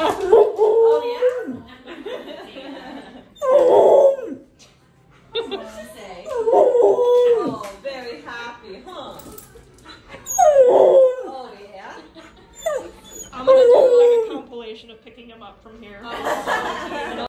Oh, yeah? What's she say? Oh, very happy, huh? Oh, yeah? I'm gonna do like a compilation of picking him up from here. Oh,